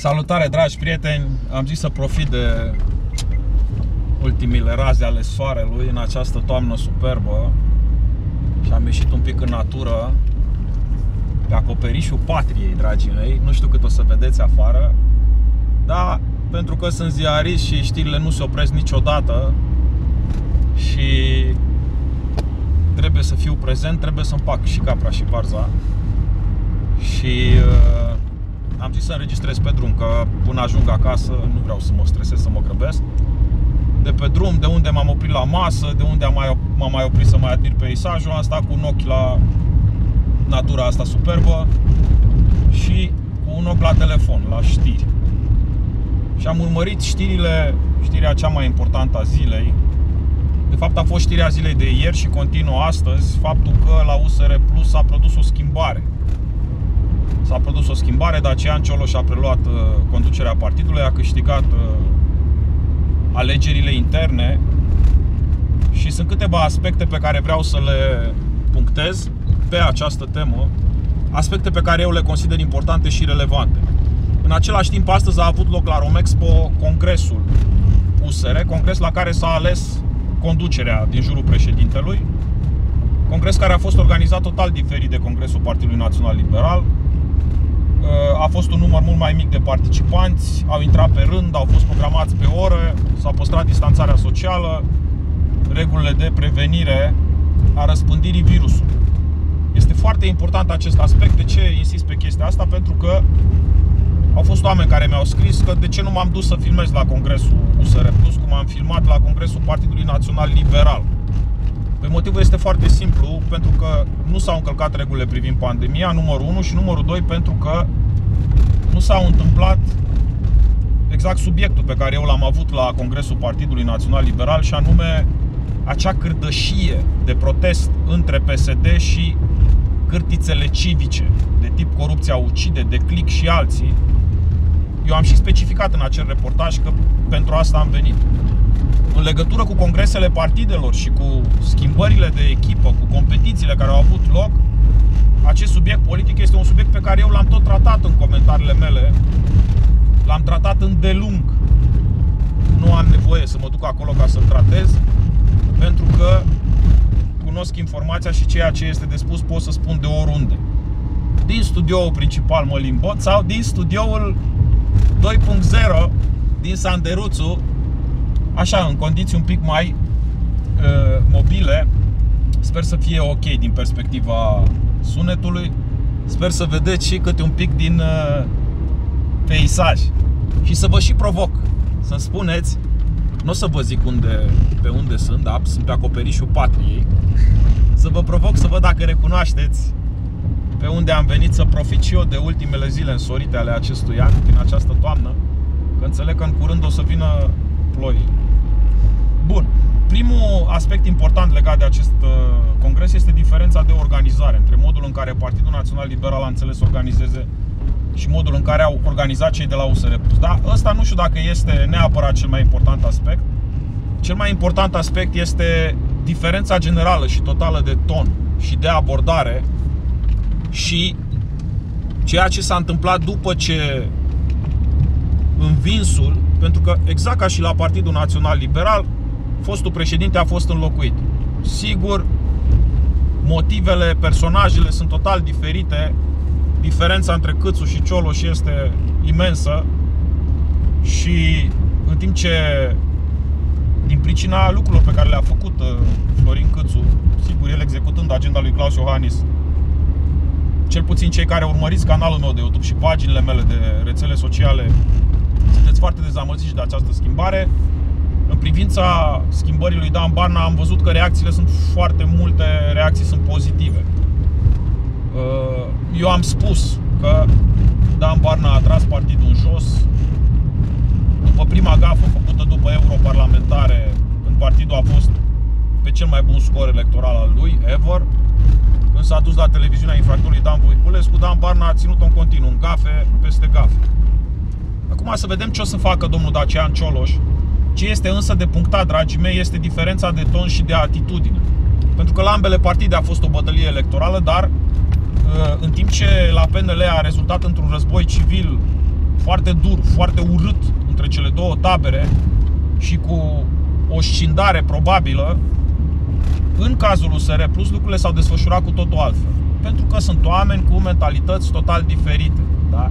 Salutare, dragi prieteni! Am zis să profit de ultimile raze ale soarelui în această toamnă superbă și am ieșit un pic în natură pe acoperișul patriei, dragii mei. Nu știu cât o să vedeți afară, dar pentru că sunt ziarist și știrile nu se opresc niciodată și trebuie să fiu prezent, trebuie să împac și capra și barza și uh, am zis să înregistrez pe drum, că până ajung acasă nu vreau să mă stresez, să mă grăbesc. De pe drum, de unde m-am oprit la masă, de unde am mai, m-am mai oprit să mai admir peisajul, am stat cu un ochi la natura asta superbă și cu un ochi la telefon, la știri. Și am urmărit știrile, știrea cea mai importantă a zilei. De fapt a fost știrea zilei de ieri și continuă astăzi faptul că la USR Plus s-a produs o schimbare s-a produs o schimbare, Dacian Cioloș a preluat uh, conducerea partidului, a câștigat uh, alegerile interne și sunt câteva aspecte pe care vreau să le punctez pe această temă, aspecte pe care eu le consider importante și relevante. În același timp, astăzi a avut loc la Romexpo congresul USR, congres la care s-a ales conducerea din jurul președintelui, congres care a fost organizat total diferit de Congresul Partidului Național Liberal, a fost un număr mult mai mic de participanți, au intrat pe rând, au fost programați pe oră, s-a păstrat distanțarea socială, regulile de prevenire a răspândirii virusului. Este foarte important acest aspect. De ce insist pe chestia asta? Pentru că au fost oameni care mi-au scris că de ce nu m-am dus să filmez la congresul USR Plus, cum am filmat la congresul Partidului Național Liberal. Pe motivul este foarte simplu, pentru că nu s-au încălcat regulile privind pandemia, numărul 1 și numărul 2 pentru că nu s-au întâmplat exact subiectul pe care eu l-am avut la Congresul Partidului Național Liberal și anume acea cârdășie de protest între PSD și cârtițele civice de tip corupția ucide, de click și alții. Eu am și specificat în acel reportaj că pentru asta am venit. În legătură cu congresele partidelor și cu schimbările de echipă, cu competițiile care au avut loc, acest subiect politic este un subiect pe care eu l-am tot tratat în comentariile mele. L-am tratat îndelung. Nu am nevoie să mă duc acolo ca să-l tratez, pentru că cunosc informația și ceea ce este de spus pot să spun de oriunde. Din studioul principal Mălimbot sau din studioul 2.0 din Sanderuțu, așa, în condiții un pic mai uh, mobile, sper să fie ok din perspectiva sunetului. Sper să vedeți și câte un pic din uh, peisaj. Și să vă și provoc. Să-mi spuneți, nu o să vă zic unde, pe unde sunt, da? sunt pe acoperișul patriei. Să vă provoc să văd dacă recunoașteți pe unde am venit să profit și eu de ultimele zile însorite ale acestui an, din această toamnă, că înțeleg că în curând o să vină ploi. Bun, primul aspect important legat de acest uh, congres este diferența de organizare între modul în care Partidul Național Liberal a înțeles să organizeze și modul în care au organizat cei de la USR+. Dar ăsta nu știu dacă este neapărat cel mai important aspect. Cel mai important aspect este diferența generală și totală de ton și de abordare și ceea ce s-a întâmplat după ce învinsul, pentru că exact ca și la Partidul Național Liberal, fostul președinte a fost înlocuit. Sigur, motivele, personajele sunt total diferite. Diferența între Câțu și Cioloș este imensă și în timp ce din pricina lucrurilor pe care le-a făcut uh, Florin Câțu, sigur, el executând agenda lui Claus Iohannis, cel puțin cei care urmăriți canalul meu de YouTube și paginile mele de rețele sociale, sunteți foarte dezamăgiți de această schimbare. În privința schimbării lui Dan Barna am văzut că reacțiile sunt foarte multe, reacții sunt pozitive. Uh, eu am spus că Dan Barna a tras partidul în jos după prima gafă făcută după europarlamentare când partidul a fost pe cel mai bun scor electoral al lui ever când s-a dus la televiziunea infractorului Dan Voiculescu, Dan Barna a ținut-o în continuu, în gafe peste gafe. Acum să vedem ce o să facă domnul Dacian Cioloș ce este însă de punctat, dragii mei, este diferența de ton și de atitudine. Pentru că la ambele partide a fost o bătălie electorală, dar uh, în timp ce la PNL a rezultat într-un război civil foarte dur, foarte urât între cele două tabere și cu o scindare probabilă, în cazul USR Plus lucrurile s-au desfășurat cu totul altfel. Pentru că sunt oameni cu mentalități total diferite. Da?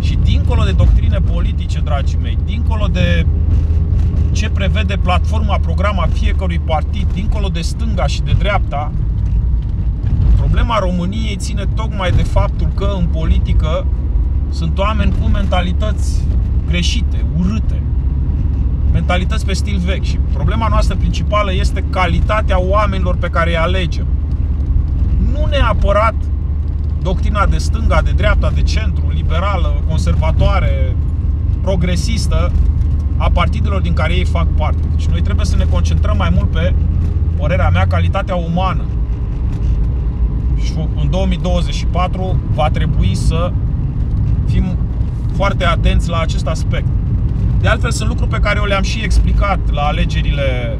Și dincolo de doctrine politice, dragii mei, dincolo de ce prevede platforma, programa fiecărui partid, dincolo de stânga și de dreapta, problema României ține tocmai de faptul că în politică sunt oameni cu mentalități greșite, urâte, mentalități pe stil vechi. Și problema noastră principală este calitatea oamenilor pe care îi alegem. Nu neapărat doctrina de stânga, de dreapta, de centru, liberală, conservatoare, progresistă a partidelor din care ei fac parte. Deci noi trebuie să ne concentrăm mai mult pe, părerea mea, calitatea umană. Și în 2024 va trebui să fim foarte atenți la acest aspect. De altfel, sunt lucruri pe care eu le-am și explicat la alegerile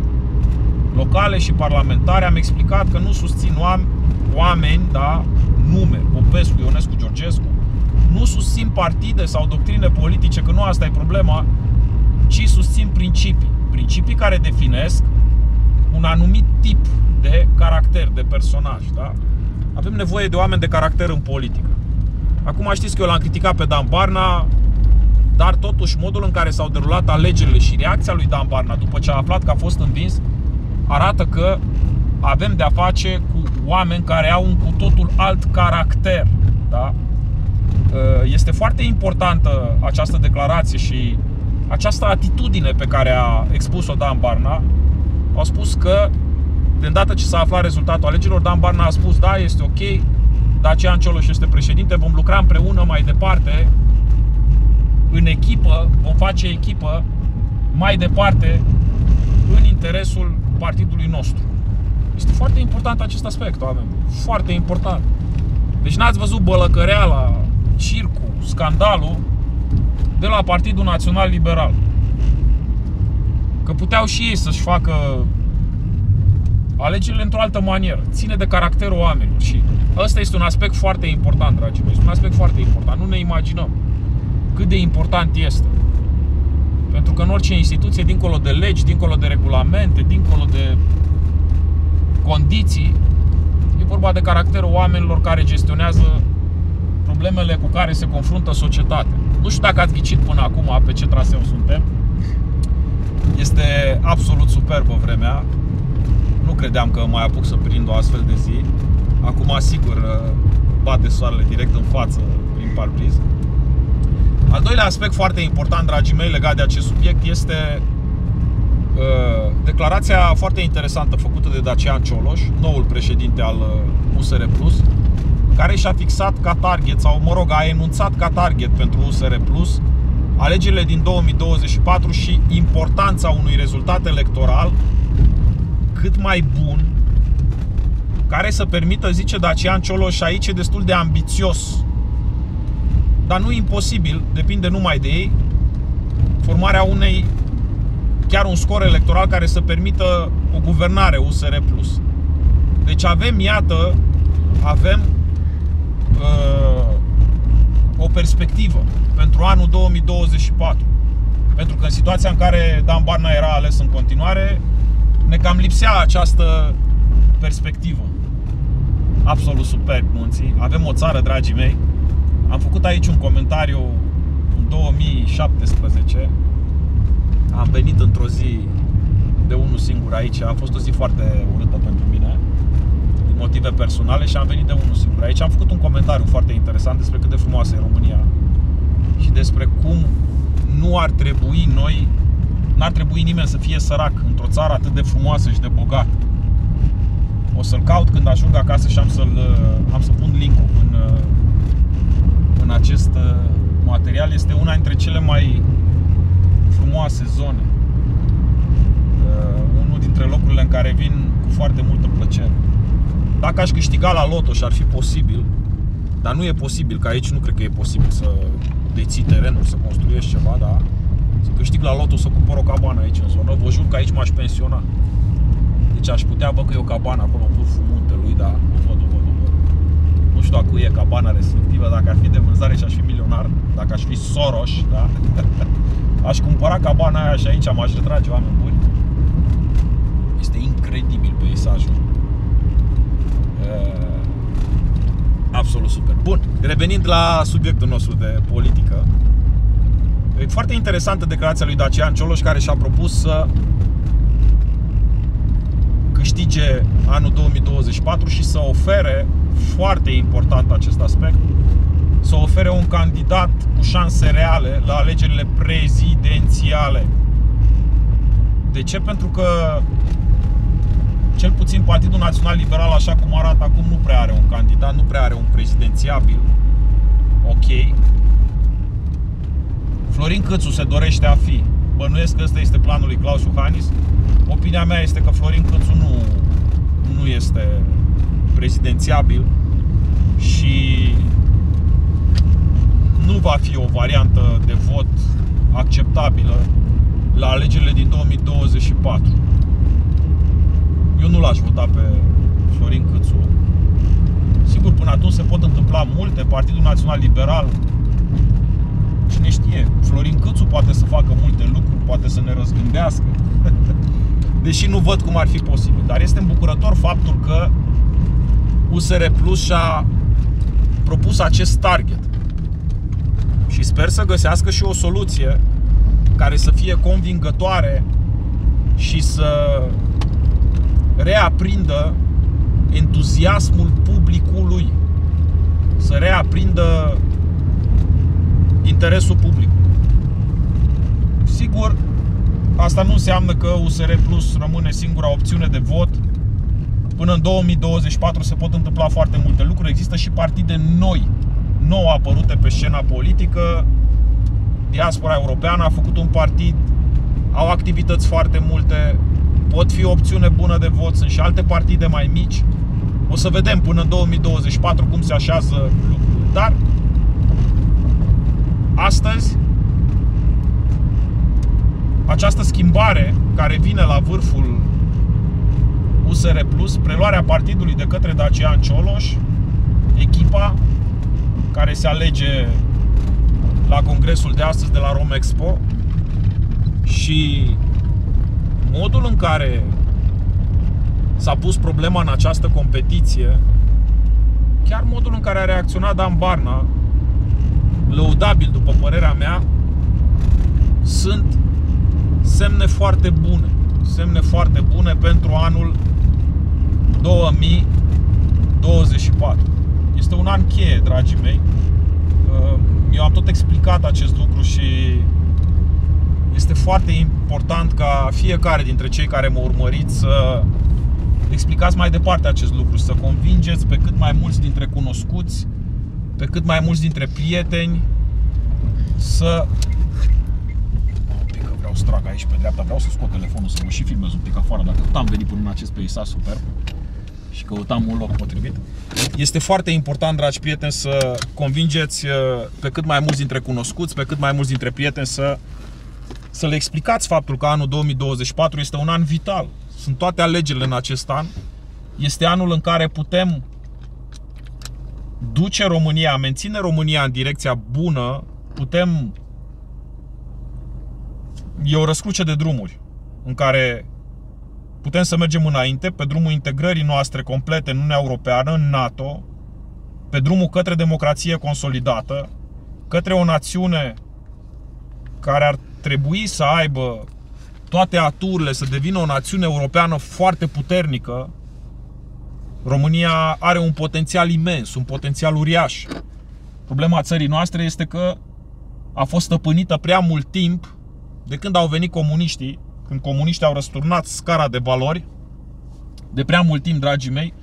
locale și parlamentare. Am explicat că nu susțin oameni, da, nume, Popescu, Ionescu, Georgescu, nu susțin partide sau doctrine politice, că nu asta e problema, ci susțin principii. Principii care definesc un anumit tip de caracter, de personaj. Da? Avem nevoie de oameni de caracter în politică. Acum știți că eu l-am criticat pe Dan Barna, dar totuși modul în care s-au derulat alegerile și reacția lui Dan Barna după ce a aflat că a fost învins arată că avem de-a face cu oameni care au un cu totul alt caracter. Da? Uh, este foarte importantă această declarație și această atitudine pe care a expus-o Dan Barna. Au spus că, de îndată ce s-a aflat rezultatul alegerilor, Dan Barna a spus, da, este ok, Dacian Cioloș este președinte, vom lucra împreună mai departe, în echipă, vom face echipă mai departe în interesul partidului nostru. Este foarte important acest aspect, oameni. Foarte important. Deci n-ați văzut bălăcăreala, circul, scandalul de la Partidul Național Liberal. Că puteau și ei să-și facă alegerile într-o altă manieră. Ține de caracterul oamenilor și ăsta este un aspect foarte important, dragii mei. Este un aspect foarte important. Nu ne imaginăm cât de important este. Pentru că în orice instituție, dincolo de legi, dincolo de regulamente, dincolo de condiții, e vorba de caracterul oamenilor care gestionează problemele cu care se confruntă societatea. Nu știu dacă ați ghicit până acum pe ce traseu suntem. Este absolut superbă vremea. Nu credeam că mai apuc să prind o astfel de zi. Acum, sigur, bate soarele direct în față prin parbriz. Al doilea aspect foarte important, dragii mei, legat de acest subiect este uh, declarația foarte interesantă făcută de Dacian Cioloș, noul președinte al USR Plus, care și-a fixat ca target, sau mă rog, a enunțat ca target pentru USR Plus alegerile din 2024 și importanța unui rezultat electoral cât mai bun, care să permită, zice Dacian Cioloș, aici e destul de ambițios, dar nu imposibil, depinde numai de ei, formarea unei, chiar un scor electoral care să permită o guvernare USR+. Deci avem, iată, avem uh, o perspectivă pentru anul 2024. Pentru că în situația în care Dan Barna era ales în continuare, ne cam lipsea această perspectivă. Absolut superb, munții. Avem o țară, dragii mei. Am făcut aici un comentariu în 2017. Am venit într-o zi de unul singur aici. A fost o zi foarte urâtă pentru mine din motive personale și am venit de unul singur aici. Am făcut un comentariu foarte interesant despre cât de frumoasă e România și despre cum nu ar trebui noi, n-ar trebui nimeni să fie sărac într-o țară atât de frumoasă și de bogată. O să-l caut când ajung acasă și am să-l am să pun link-ul în, în acest material. Este una dintre cele mai frumoase zone. Uh, unul dintre locurile în care vin cu foarte multă plăcere. Dacă aș câștiga la loto și ar fi posibil, dar nu e posibil, că aici nu cred că e posibil să deții terenul, să construiești ceva, da? Să câștig la loto să cumpăr o cabană aici în zonă, vă jur că aici m-aș pensiona. Deci aș putea, bă, că e o cabană acolo în vârful muntelui, da, o văd, o văd, o văd. Nu știu știu a cui e cabana respectivă, dacă ar fi de vânzare și aș fi milionar, dacă aș fi Soros, da? Aș cumpăra cabana aia și aici m-aș retrage oameni buni. Este incredibil peisajul. Uh, absolut super. Bun, revenind la subiectul nostru de politică. E foarte interesantă declarația lui Dacian Cioloș care și-a propus să câștige anul 2024 și să ofere, foarte important acest aspect, să ofere un candidat cu șanse reale la alegerile prezidențiale. De ce? Pentru că cel puțin Partidul Național Liberal, așa cum arată acum, nu prea are un candidat, nu prea are un prezidențiabil. Ok. Florin Câțu se dorește a fi. Bănuiesc că ăsta este planul lui Claus Iohannis. Opinia mea este că Florin Câțu nu, nu este prezidențiabil și nu va fi o variantă de vot acceptabilă la alegerile din 2024. Eu nu l-aș vota pe Florin Câțu. Sigur, până atunci se pot întâmpla multe. Partidul Național Liberal, cine știe, Florin Câțu poate să facă multe lucruri, poate să ne răzgândească. Deși nu văd cum ar fi posibil. Dar este îmbucurător faptul că USR Plus și-a propus acest target. Și sper să găsească și o soluție care să fie convingătoare și să reaprindă entuziasmul publicului, să reaprindă interesul public. Sigur, asta nu înseamnă că USR Plus rămâne singura opțiune de vot. Până în 2024 se pot întâmpla foarte multe lucruri. Există și partide noi, nou apărute pe scena politică. Diaspora Europeană a făcut un partid, au activități foarte multe, pot fi o opțiune bună de vot, sunt și alte partide mai mici. O să vedem până în 2024 cum se așează lucrurile. Dar astăzi această schimbare care vine la vârful USR Plus, preluarea partidului de către Dacian Cioloș, echipa care se alege la congresul de astăzi de la Romexpo și modul în care s-a pus problema în această competiție, chiar modul în care a reacționat Dan Barna, lăudabil după părerea mea, sunt semne foarte bune. Semne foarte bune pentru anul 2024. Este un an cheie, dragii mei. Eu am tot explicat acest lucru și este foarte important ca fiecare dintre cei care mă urmăriți să explicați mai departe acest lucru, să convingeți pe cât mai mulți dintre cunoscuți, pe cât mai mulți dintre prieteni să că vreau să trag aici pe dreapta, vreau să scot telefonul să mă și filmez un pic afară, dacă tot am venit până în acest peisaj super și căutam un loc potrivit. Este foarte important, dragi prieteni, să convingeți uh, pe cât mai mulți dintre cunoscuți, pe cât mai mulți dintre prieteni să să le explicați faptul că anul 2024 este un an vital. Sunt toate alegerile în acest an. Este anul în care putem duce România, menține România în direcția bună, putem e o răscruce de drumuri în care putem să mergem înainte pe drumul integrării noastre complete în Uniunea Europeană, în NATO, pe drumul către democrație consolidată, către o națiune care ar trebui să aibă toate aturile să devină o națiune europeană foarte puternică, România are un potențial imens, un potențial uriaș. Problema țării noastre este că a fost stăpânită prea mult timp de când au venit comuniștii, când comuniștii au răsturnat scara de valori, de prea mult timp, dragii mei,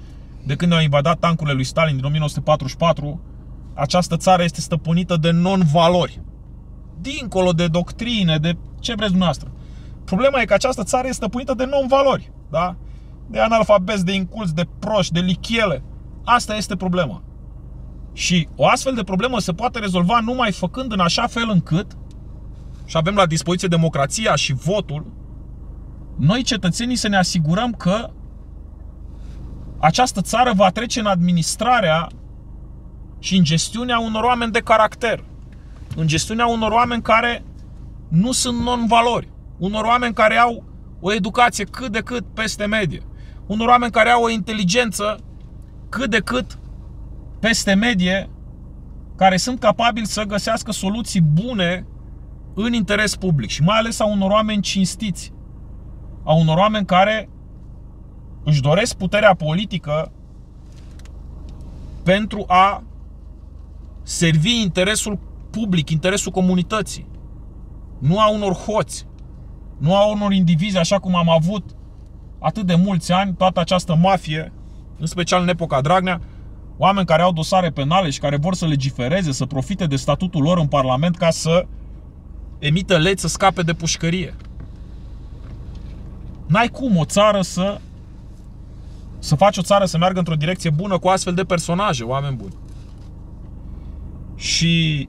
de când au invadat tancurile lui Stalin din 1944, această țară este stăpânită de non-valori dincolo de doctrine, de ce vreți dumneavoastră. Problema e că această țară este stăpânită de non-valori, da? De analfabezi, de inculți, de proști, de lichiele. Asta este problema. Și o astfel de problemă se poate rezolva numai făcând în așa fel încât, și avem la dispoziție democrația și votul, noi cetățenii să ne asigurăm că această țară va trece în administrarea și în gestiunea unor oameni de caracter, în gestiunea unor oameni care nu sunt non-valori, unor oameni care au o educație cât de cât peste medie, unor oameni care au o inteligență cât de cât peste medie, care sunt capabili să găsească soluții bune în interes public și mai ales a unor oameni cinstiți, a unor oameni care își doresc puterea politică pentru a servi interesul public, interesul comunității. Nu a unor hoți, nu a unor indivizi așa cum am avut atât de mulți ani, toată această mafie, în special în epoca Dragnea, oameni care au dosare penale și care vor să legifereze, să profite de statutul lor în Parlament ca să emită legi să scape de pușcărie. N-ai cum o țară să să faci o țară să meargă într-o direcție bună cu astfel de personaje, oameni buni. Și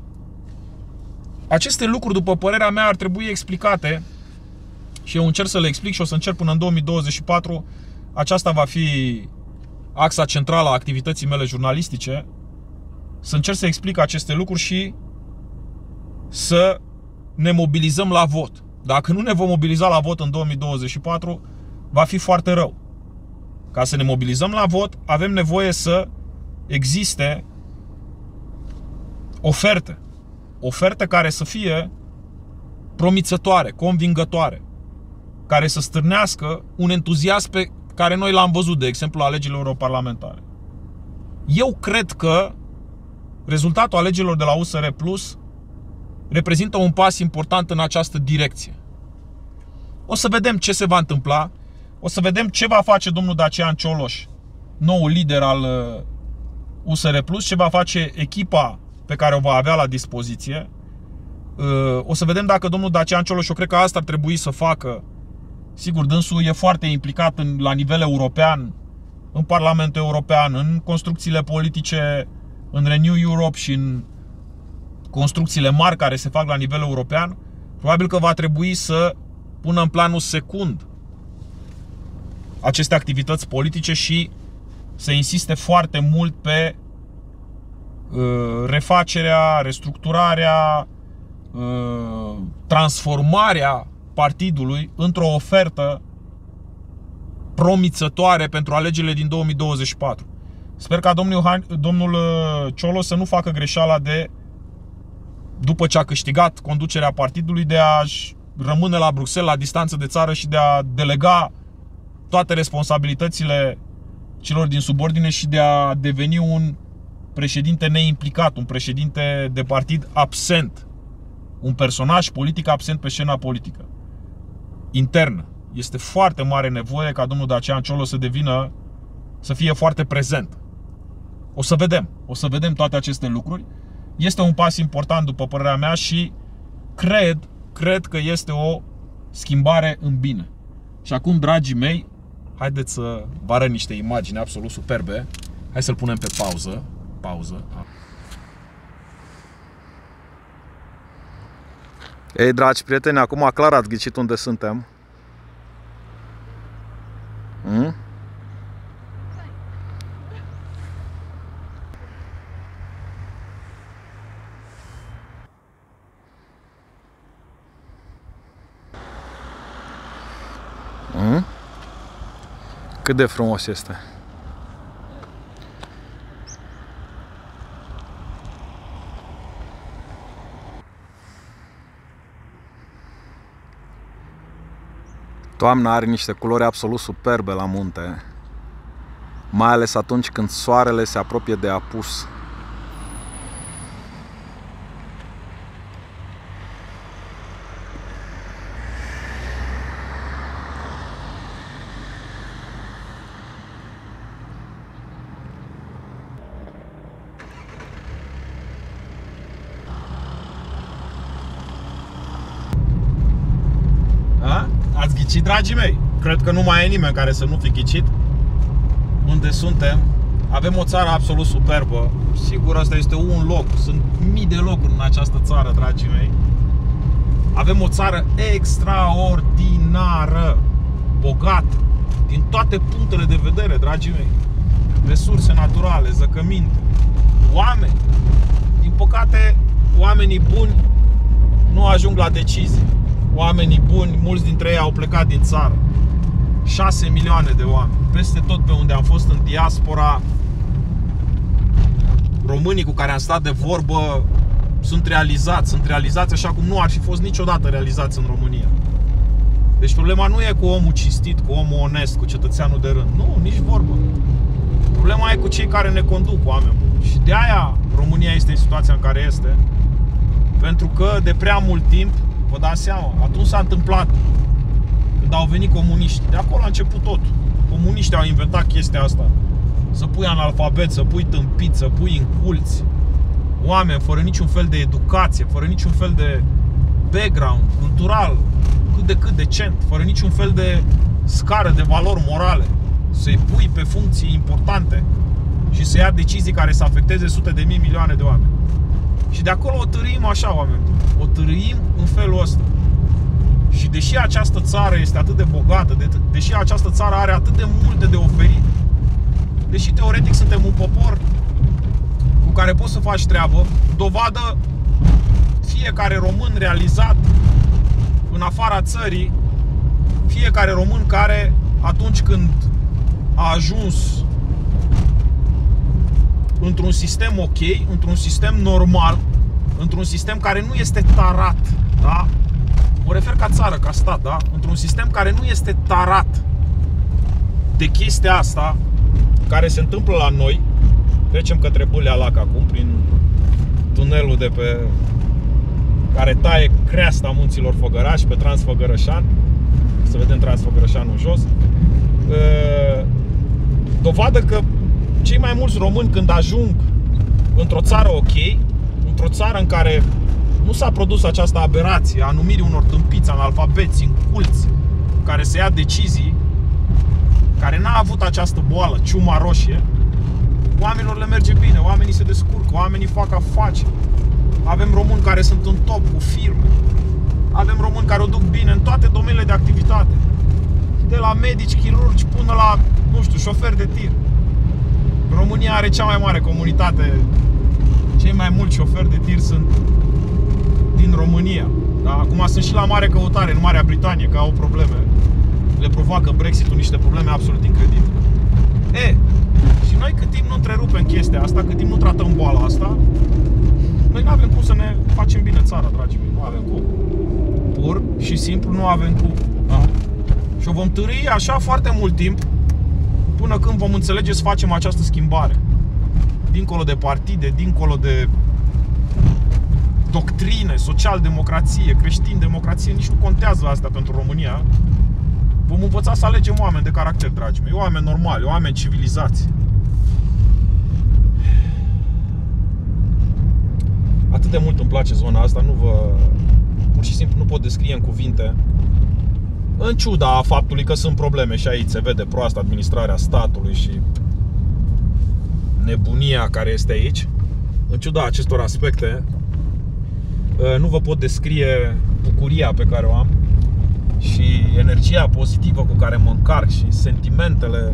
aceste lucruri, după părerea mea, ar trebui explicate și eu încerc să le explic și o să încerc până în 2024. Aceasta va fi axa centrală a activității mele jurnalistice. Să încerc să explic aceste lucruri și să ne mobilizăm la vot. Dacă nu ne vom mobiliza la vot în 2024, va fi foarte rău. Ca să ne mobilizăm la vot, avem nevoie să existe oferte. Oferte care să fie promițătoare, convingătoare, care să stârnească un entuziasm pe care noi l-am văzut, de exemplu, la alegerile europarlamentare. Eu cred că rezultatul alegerilor de la USR Plus reprezintă un pas important în această direcție. O să vedem ce se va întâmpla, o să vedem ce va face domnul Dacian Cioloș, noul lider al USR Plus, ce va face echipa pe care o va avea la dispoziție. Uh, o să vedem dacă domnul Dacian Cioloș, eu cred că asta ar trebui să facă. Sigur, dânsul e foarte implicat în, la nivel european, în Parlamentul European, în construcțiile politice, în Renew Europe și în construcțiile mari care se fac la nivel european. Probabil că va trebui să pună în planul secund aceste activități politice și să insiste foarte mult pe Uh, refacerea, restructurarea, uh, transformarea partidului într-o ofertă promițătoare pentru alegerile din 2024. Sper ca domnul, domnul uh, Ciolo să nu facă greșeala de, după ce a câștigat conducerea partidului, de a rămâne la Bruxelles, la distanță de țară și de a delega toate responsabilitățile celor din subordine și de a deveni un președinte neimplicat, un președinte de partid absent, un personaj politic absent pe scena politică internă. Este foarte mare nevoie ca domnul Dacian Ciolo să devină, să fie foarte prezent. O să vedem, o să vedem toate aceste lucruri. Este un pas important după părerea mea și cred, cred că este o schimbare în bine. Și acum, dragii mei, haideți să vă arăt niște imagini absolut superbe. Hai să-l punem pe pauză pauză. Ei, dragi prieteni, acum clar ați ghicit unde suntem. Hmm? Hmm? Cât de frumos este. Toamna are niște culori absolut superbe la munte, mai ales atunci când soarele se apropie de apus. Ghicit, dragii mei. Cred că nu mai e nimeni care să nu fi ghicit unde suntem. Avem o țară absolut superbă. Sigur, asta este un loc. Sunt mii de locuri în această țară, dragii mei. Avem o țară extraordinară, bogată, din toate punctele de vedere, dragii mei. Resurse naturale, zăcăminte, oameni. Din păcate, oamenii buni nu ajung la decizii. Oamenii buni, mulți dintre ei au plecat din țară. 6 milioane de oameni. Peste tot pe unde am fost în diaspora, românii cu care am stat de vorbă sunt realizați, sunt realizați așa cum nu ar fi fost niciodată realizați în România. Deci problema nu e cu omul cinstit, cu omul onest, cu cetățeanul de rând. Nu, nici vorbă. Problema e cu cei care ne conduc, oameni Și de aia România este în situația în care este. Pentru că de prea mult timp, vă dați seama, atunci s-a întâmplat când au venit comuniști. De acolo a început tot. Comuniștii au inventat chestia asta. Să pui analfabet, să pui tâmpit, să pui în culți. Oameni fără niciun fel de educație, fără niciun fel de background cultural, cât de cât decent, fără niciun fel de scară de valori morale. Să-i pui pe funcții importante și să ia decizii care să afecteze sute de mii, milioane de oameni. Și de acolo o târâim așa, oameni. O târâim în felul ăsta. Și deși această țară este atât de bogată, de, deși această țară are atât de multe de oferit, deși teoretic suntem un popor cu care poți să faci treabă, dovadă fiecare român realizat în afara țării, fiecare român care atunci când a ajuns într-un sistem ok, într-un sistem normal, într-un sistem care nu este tarat, da? Mă refer ca țară, ca stat, da? Într-un sistem care nu este tarat de chestia asta care se întâmplă la noi. Trecem către Bâlea Lac acum, prin tunelul de pe care taie creasta munților Făgăraș pe Transfăgărășan. Să vedem Transfăgărășanul jos. Dovadă că cei mai mulți români când ajung într-o țară ok, într-o țară în care nu s-a produs această aberație a numirii unor tâmpiți analfabeți, culți, care să ia decizii, care n-a avut această boală, ciuma roșie, oamenilor le merge bine, oamenii se descurcă, oamenii fac afaceri. Avem români care sunt în top cu firme. Avem români care o duc bine în toate domeniile de activitate. De la medici, chirurgi până la, nu știu, șoferi de tir. România are cea mai mare comunitate. Cei mai mulți șoferi de tir sunt din România. Da? Acum sunt și la mare căutare în Marea Britanie, că au probleme. Le provoacă Brexit-ul niște probleme absolut incredibile. E, și noi cât timp nu întrerupem chestia asta, cât timp nu tratăm boala asta, noi nu avem cum să ne facem bine țara, dragii mei. Nu avem cum. Pur și simplu nu avem cum. Da? Și o vom târâi așa foarte mult timp până când vom înțelege să facem această schimbare. Dincolo de partide, dincolo de doctrine, social-democrație, creștin-democrație, nici nu contează asta pentru România. Vom învăța să alegem oameni de caracter, dragii mei, oameni normali, oameni civilizați. Atât de mult îmi place zona asta, nu vă... Pur și simplu nu pot descrie în cuvinte în ciuda faptului că sunt probleme și aici se vede proasta administrarea statului și nebunia care este aici, în ciuda acestor aspecte, ă, nu vă pot descrie bucuria pe care o am și energia pozitivă cu care mă încarc și sentimentele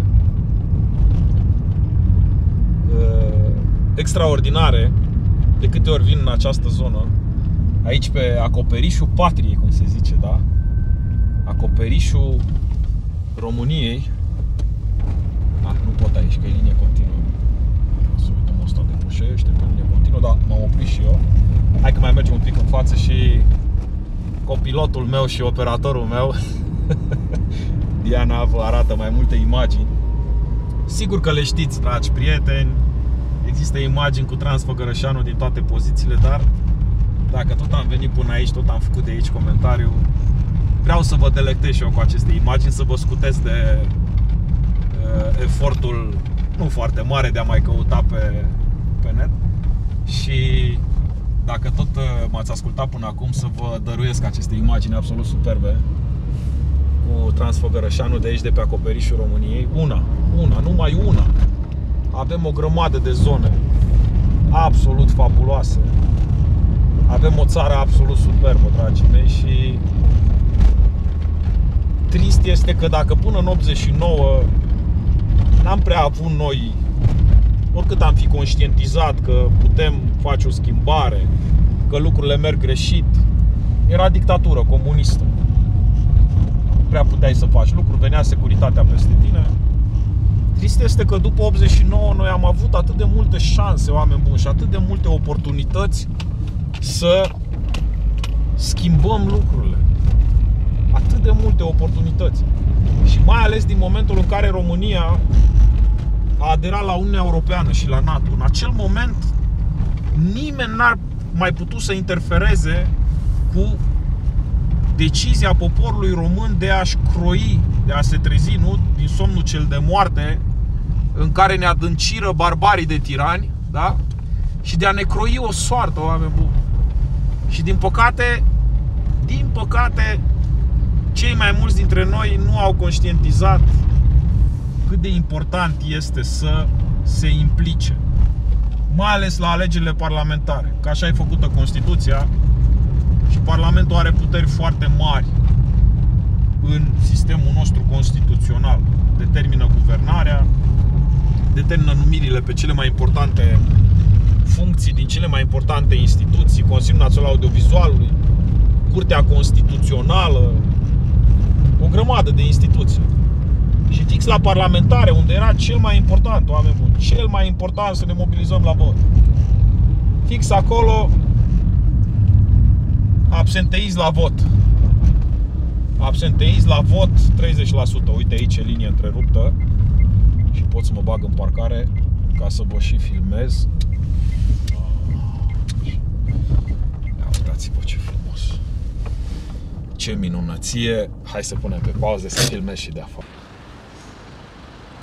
ă, extraordinare de câte ori vin în această zonă, aici pe acoperișul patriei, cum se zice, da? acoperișul României Ah, nu pot aici, că e linie continuă Să uităm asta depășește pe linie continuă Dar m-am oprit și eu. Hai că mai mergem un pic în față și Copilotul meu și operatorul meu Diana vă arată mai multe imagini. Sigur că le știți, dragi prieteni Există imagini cu Transfăgărășanul din toate pozițiile Dar dacă tot am venit până aici, tot am făcut de aici comentariu vreau să vă delectez și eu cu aceste imagini, să vă scutez de uh, efortul nu foarte mare de a mai căuta pe, pe net. Și dacă tot uh, m-ați ascultat până acum să vă dăruiesc aceste imagini absolut superbe. Cu Transfăgărășanul de aici de pe acoperișul României. Una, una, numai una. Avem o grămadă de zone absolut fabuloase. Avem o țară absolut superbă, dragii mei și trist este că dacă până în 89 n-am prea avut noi oricât am fi conștientizat că putem face o schimbare, că lucrurile merg greșit, era dictatură comunistă. Prea puteai să faci lucruri, venea securitatea peste tine. Trist este că după 89 noi am avut atât de multe șanse, oameni buni, și atât de multe oportunități să schimbăm lucrurile. Atât de multe oportunități. Și mai ales din momentul în care România a aderat la Uniunea Europeană și la NATO. În acel moment nimeni n-ar mai putut să interfereze cu decizia poporului român de a-și croi, de a se trezi, nu, din somnul cel de moarte în care ne adânciră barbarii de tirani, da? Și de a ne croi o soartă, oameni buni. Și din păcate, din păcate, cei mai mulți dintre noi nu au conștientizat cât de important este să se implice. Mai ales la alegerile parlamentare. Că așa e făcută Constituția și Parlamentul are puteri foarte mari în sistemul nostru constituțional. Determină guvernarea, determină numirile pe cele mai importante funcții din cele mai importante instituții, Consiliul Național Audiovizualului, Curtea Constituțională, o grămadă de instituții. Și fix la parlamentare, unde era cel mai important, oameni buni, cel mai important să ne mobilizăm la vot. Fix acolo, absenteism la vot. Absenteism la vot 30%. Uite aici e linie întreruptă și pot să mă bag în parcare ca să vă și filmez. Ia uitați-vă ce frumos. Ce minunăție. Hai să punem pe pauză să filmez și de afară.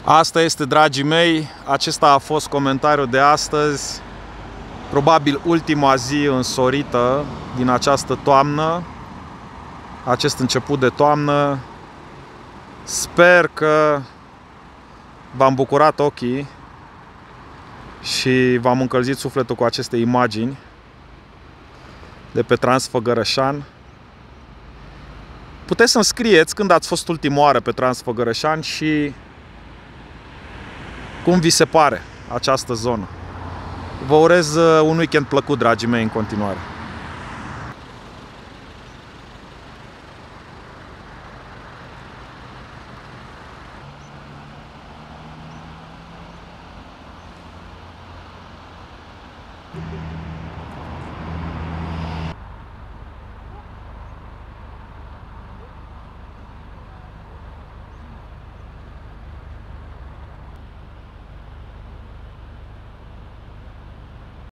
Asta este, dragii mei, acesta a fost comentariul de astăzi. Probabil ultima zi însorită din această toamnă, acest început de toamnă. Sper că v-am bucurat ochii și v-am încălzit sufletul cu aceste imagini de pe Transfăgărășan. Puteți să-mi scrieți când ați fost ultima oară pe Transfăgărășan și cum vi se pare această zonă. Vă urez uh, un weekend plăcut, dragii mei, în continuare.